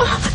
Oh.